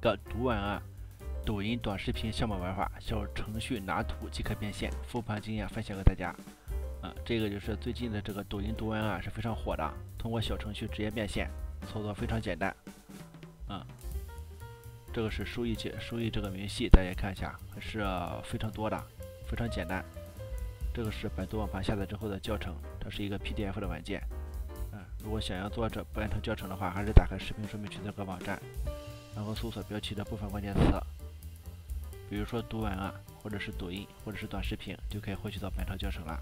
个读文案抖音短视频项目玩法，小程序拿图即可变现，复盘经验分享给大家。啊，这个就是最近的这个抖音读文案是非常火的，通过小程序直接变现，操作非常简单。啊，这个是收益解收益这个明细，大家看一下，还是非常多的，非常简单。这个是百度网盘下载之后的教程，它是一个 PDF 的文件。嗯，如果想要做这完成教程的话，还是打开视频说明区这个网站，然后搜索标题的部分关键词，比如说读文案，或者是抖音，或者是短视频，就可以获取到本套教程了。